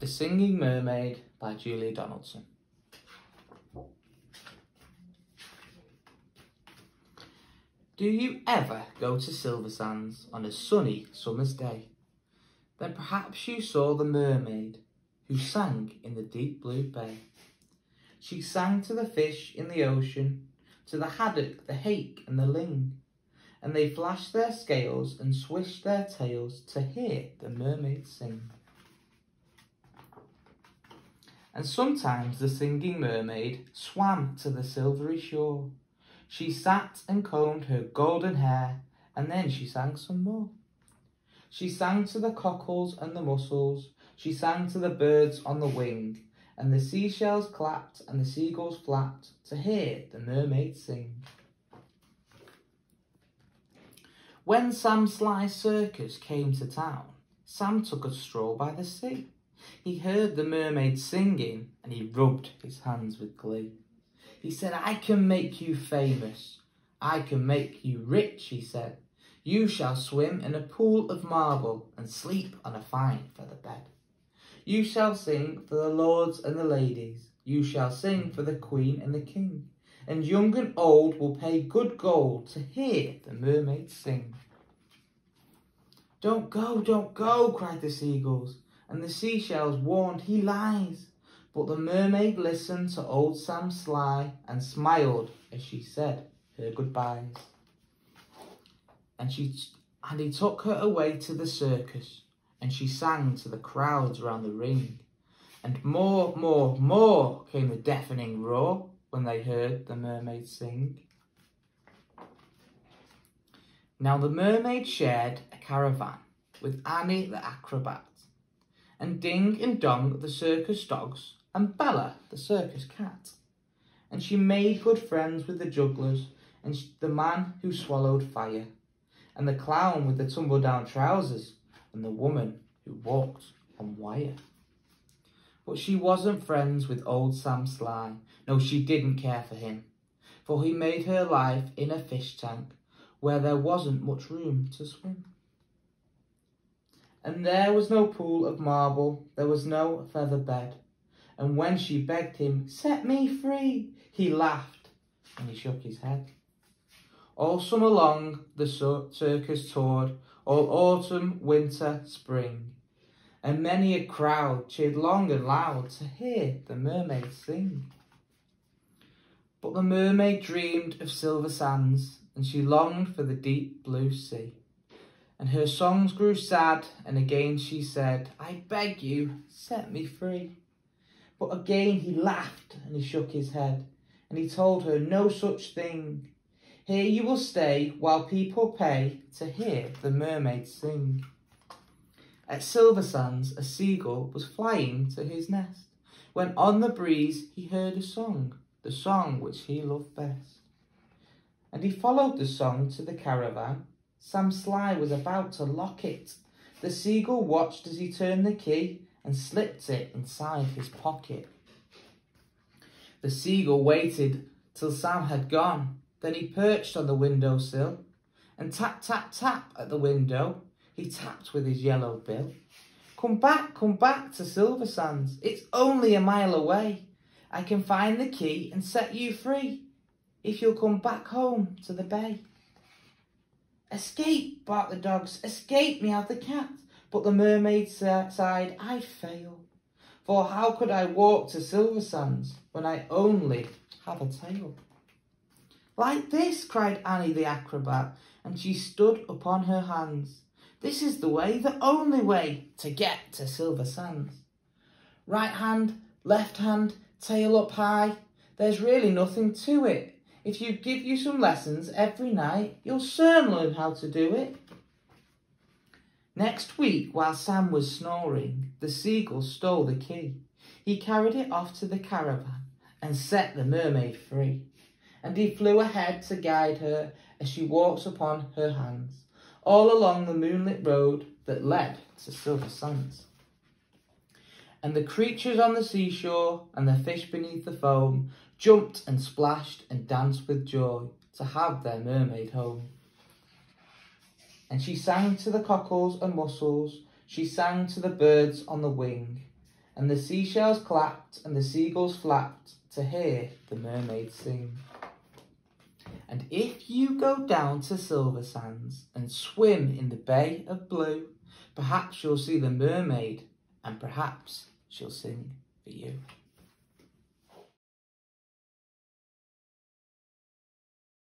The Singing Mermaid by Julia Donaldson. Do you ever go to Silver Sands on a sunny summer's day? Then perhaps you saw the mermaid who sang in the deep blue bay. She sang to the fish in the ocean, to the haddock, the hake and the ling, and they flashed their scales and swished their tails to hear the mermaid sing. And sometimes the singing mermaid swam to the silvery shore. She sat and combed her golden hair, and then she sang some more. She sang to the cockles and the mussels, she sang to the birds on the wing, and the seashells clapped and the seagulls flapped to hear the mermaid sing. When Sam Sly's circus came to town, Sam took a stroll by the sea. He heard the mermaid singing and he rubbed his hands with glee. He said, I can make you famous. I can make you rich, he said. You shall swim in a pool of marble and sleep on a fine feather bed. You shall sing for the lords and the ladies. You shall sing for the queen and the king. And young and old will pay good gold to hear the mermaid sing. Don't go, don't go, cried the seagulls and the seashells warned he lies. But the mermaid listened to old Sam Sly and smiled as she said her goodbyes. And she and he took her away to the circus, and she sang to the crowds around the ring. And more, more, more came the deafening roar when they heard the mermaid sing. Now the mermaid shared a caravan with Annie the acrobat and Ding and Dong the circus dogs, and Bella the circus cat. And she made good friends with the jugglers, and the man who swallowed fire, and the clown with the tumble-down trousers, and the woman who walked on wire. But she wasn't friends with old Sam Sly. No, she didn't care for him, for he made her life in a fish tank where there wasn't much room to swim. And there was no pool of marble, there was no feather bed. And when she begged him, set me free, he laughed and he shook his head. All summer long the circus toured, all autumn, winter, spring. And many a crowd cheered long and loud to hear the mermaid sing. But the mermaid dreamed of silver sands, and she longed for the deep blue sea. And her songs grew sad, and again she said, I beg you, set me free. But again he laughed, and he shook his head, and he told her no such thing. Here you will stay while people pay to hear the mermaid sing. At Silver Sands, a seagull was flying to his nest, when on the breeze he heard a song, the song which he loved best. And he followed the song to the caravan, Sam Sly was about to lock it. The seagull watched as he turned the key and slipped it inside his pocket. The seagull waited till Sam had gone. Then he perched on the window sill and tap, tap, tap at the window. He tapped with his yellow bill. Come back, come back to Silver Sands. It's only a mile away. I can find the key and set you free if you'll come back home to the bay. Escape, barked the dogs, escape, me, meowed the cat. But the mermaid sighed, I fail. For how could I walk to Silver Sands when I only have a tail? Like this, cried Annie the acrobat, and she stood upon her hands. This is the way, the only way, to get to Silver Sands. Right hand, left hand, tail up high. There's really nothing to it. If you give you some lessons every night, you'll soon learn how to do it. Next week, while Sam was snoring, the seagull stole the key. He carried it off to the caravan and set the mermaid free. And he flew ahead to guide her as she walks upon her hands, all along the moonlit road that led to Silver Sands. And the creatures on the seashore and the fish beneath the foam jumped and splashed and danced with joy to have their mermaid home. And she sang to the cockles and mussels, she sang to the birds on the wing, and the seashells clapped and the seagulls flapped to hear the mermaid sing. And if you go down to Silver Sands and swim in the Bay of Blue, perhaps you'll see the mermaid and perhaps she'll sing for you.